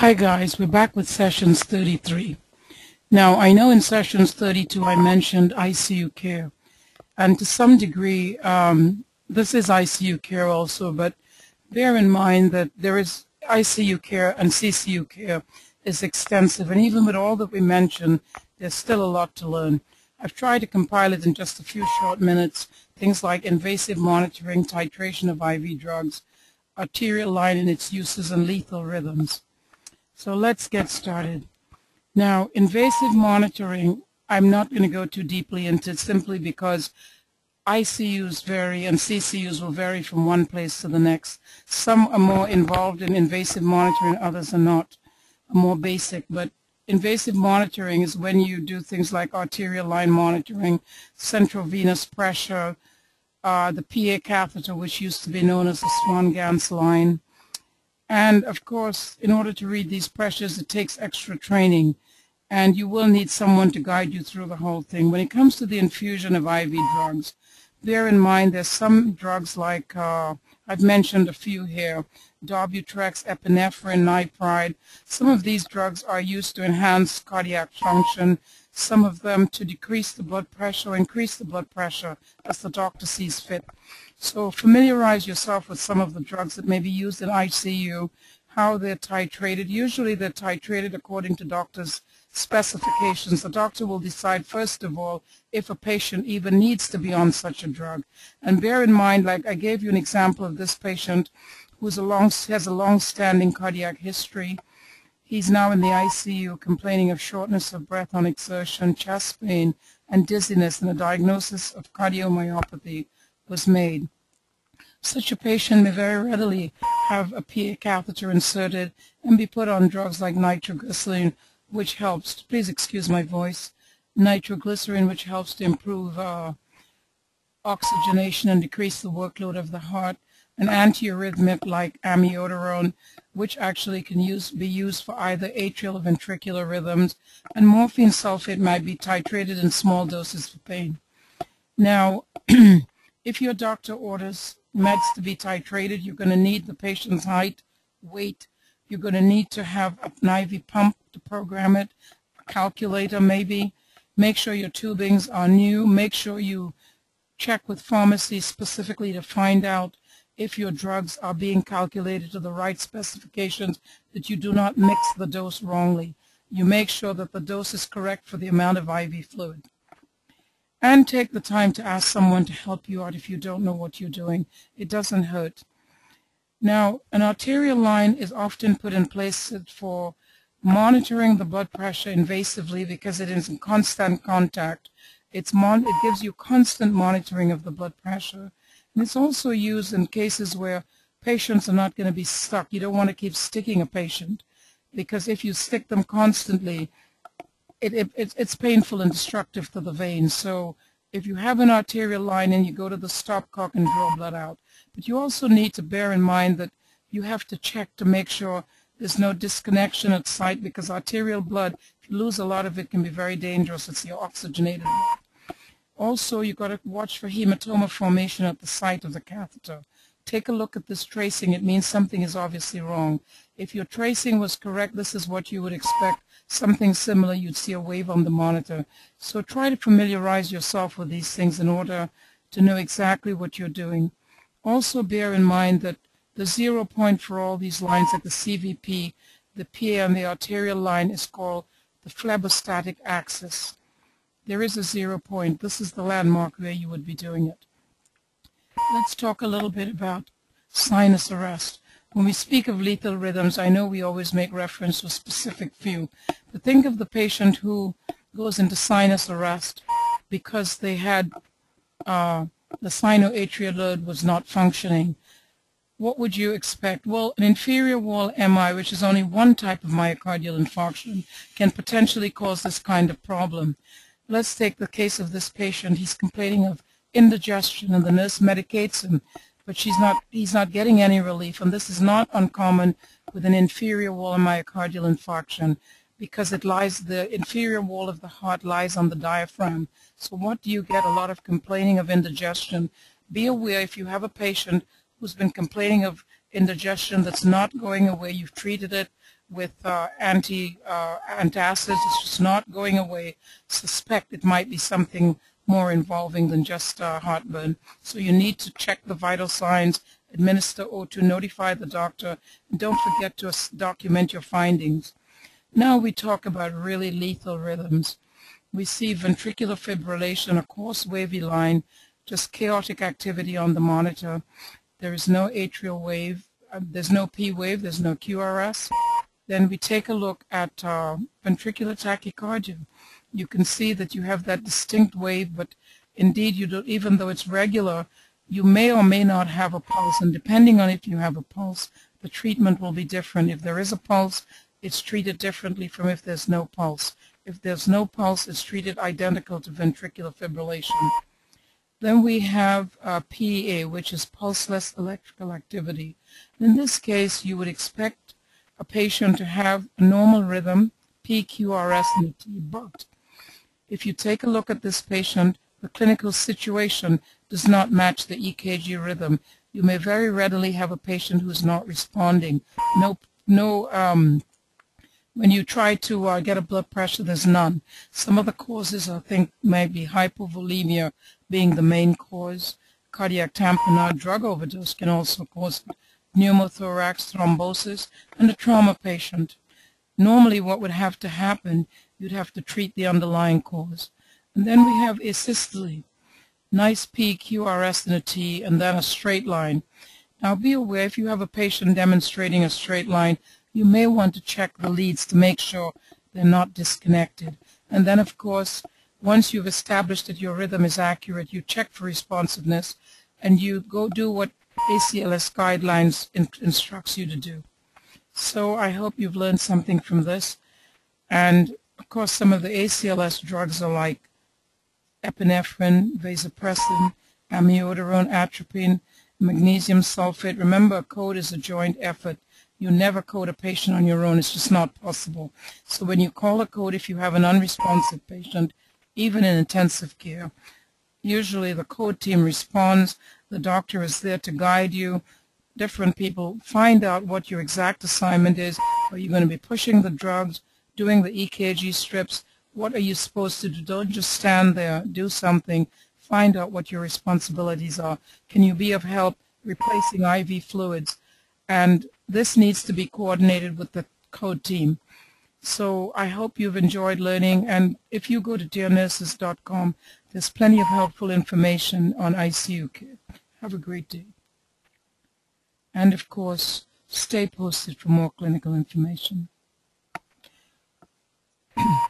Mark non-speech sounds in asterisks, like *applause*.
Hi guys, we're back with sessions 33. Now I know in sessions 32 I mentioned ICU care and to some degree um, this is ICU care also but bear in mind that there is ICU care and CCU care is extensive and even with all that we mentioned there's still a lot to learn. I've tried to compile it in just a few short minutes, things like invasive monitoring, titration of IV drugs, arterial line and its uses and lethal rhythms. So let's get started. Now, invasive monitoring, I'm not going to go too deeply into simply because ICUs vary and CCUs will vary from one place to the next. Some are more involved in invasive monitoring, others are not, more basic. But invasive monitoring is when you do things like arterial line monitoring, central venous pressure, uh, the PA catheter, which used to be known as the Swan-Ganz line, and of course, in order to read these pressures, it takes extra training. And you will need someone to guide you through the whole thing. When it comes to the infusion of IV drugs, bear in mind there's some drugs like, uh, I've mentioned a few here, Dobutrex, epinephrine, nipride. Some of these drugs are used to enhance cardiac function, some of them to decrease the blood pressure or increase the blood pressure as the doctor sees fit. So familiarize yourself with some of the drugs that may be used in ICU, how they're titrated. Usually they're titrated according to doctor's specifications. The doctor will decide, first of all, if a patient even needs to be on such a drug. And bear in mind, like I gave you an example of this patient who has a long-standing cardiac history. He's now in the ICU complaining of shortness of breath on exertion, chest pain, and dizziness, and a diagnosis of cardiomyopathy was made. Such a patient may very readily have a PA catheter inserted and be put on drugs like nitroglycerin, which helps, please excuse my voice, nitroglycerin, which helps to improve uh, oxygenation and decrease the workload of the heart, an antiarrhythmic like amiodarone, which actually can use, be used for either atrial or ventricular rhythms, and morphine sulfate might be titrated in small doses for pain. Now, *clears throat* If your doctor orders meds to be titrated, you're going to need the patient's height, weight. You're going to need to have an IV pump to program it, a calculator maybe. Make sure your tubings are new. Make sure you check with pharmacy specifically to find out if your drugs are being calculated to the right specifications, that you do not mix the dose wrongly. You make sure that the dose is correct for the amount of IV fluid. And take the time to ask someone to help you out if you don't know what you're doing. It doesn't hurt. Now, an arterial line is often put in place for monitoring the blood pressure invasively because it is in constant contact. It gives you constant monitoring of the blood pressure. And it's also used in cases where patients are not going to be stuck. You don't want to keep sticking a patient because if you stick them constantly, it, it, it's painful and destructive to the veins. So if you have an arterial line and you go to the stopcock and draw blood out. But you also need to bear in mind that you have to check to make sure there's no disconnection at site because arterial blood, if you lose a lot of it, can be very dangerous. It's your oxygenated blood. Also, you've got to watch for hematoma formation at the site of the catheter. Take a look at this tracing. It means something is obviously wrong. If your tracing was correct, this is what you would expect something similar, you'd see a wave on the monitor. So try to familiarize yourself with these things in order to know exactly what you're doing. Also bear in mind that the zero point for all these lines like the CVP, the PA and the arterial line is called the phlebostatic axis. There is a zero point. This is the landmark where you would be doing it. Let's talk a little bit about sinus arrest. When we speak of lethal rhythms, I know we always make reference to a specific few, but think of the patient who goes into sinus arrest because they had uh, the sinoatrial node was not functioning. What would you expect? Well, an inferior wall MI, which is only one type of myocardial infarction, can potentially cause this kind of problem. Let's take the case of this patient. He's complaining of indigestion and the nurse medicates him but she's not, he's not getting any relief. And this is not uncommon with an inferior wall myocardial infarction because it lies, the inferior wall of the heart lies on the diaphragm. So what do you get? A lot of complaining of indigestion. Be aware if you have a patient who's been complaining of indigestion that's not going away, you've treated it, with uh, anti uh, antacids. It's just not going away. Suspect it might be something more involving than just uh, heartburn. So you need to check the vital signs, administer O2, notify the doctor, and don't forget to document your findings. Now we talk about really lethal rhythms. We see ventricular fibrillation, a coarse wavy line, just chaotic activity on the monitor. There is no atrial wave, uh, there's no P wave, there's no QRS. Then we take a look at uh, ventricular tachycardia. You can see that you have that distinct wave, but indeed, you do, even though it's regular, you may or may not have a pulse, and depending on if you have a pulse, the treatment will be different. If there is a pulse, it's treated differently from if there's no pulse. If there's no pulse, it's treated identical to ventricular fibrillation. Then we have uh, PEA, which is pulseless electrical activity. In this case, you would expect a patient to have a normal rhythm, PQRS and T, but if you take a look at this patient, the clinical situation does not match the EKG rhythm. You may very readily have a patient who's not responding. No, no um, when you try to uh, get a blood pressure, there's none. Some of the causes, I think, may be hypovolemia being the main cause. Cardiac tamponade drug overdose can also cause pneumothorax, thrombosis, and a trauma patient. Normally what would have to happen, you'd have to treat the underlying cause. And then we have asystole, nice P, QRS, and a T, and then a straight line. Now be aware if you have a patient demonstrating a straight line, you may want to check the leads to make sure they're not disconnected. And then, of course, once you've established that your rhythm is accurate, you check for responsiveness, and you go do what ACLS guidelines in instructs you to do. So I hope you've learned something from this. And, of course, some of the ACLS drugs are like epinephrine, vasopressin, amiodarone, atropine, magnesium sulfate. Remember, a code is a joint effort you never code a patient on your own. It's just not possible. So when you call a code, if you have an unresponsive patient, even in intensive care, usually the code team responds. The doctor is there to guide you. Different people find out what your exact assignment is. Are you going to be pushing the drugs, doing the EKG strips? What are you supposed to do? Don't just stand there. Do something. Find out what your responsibilities are. Can you be of help replacing IV fluids? And this needs to be coordinated with the code team. So I hope you've enjoyed learning and if you go to dearnurses.com there's plenty of helpful information on ICU Kit. Have a great day. And of course stay posted for more clinical information. *clears throat*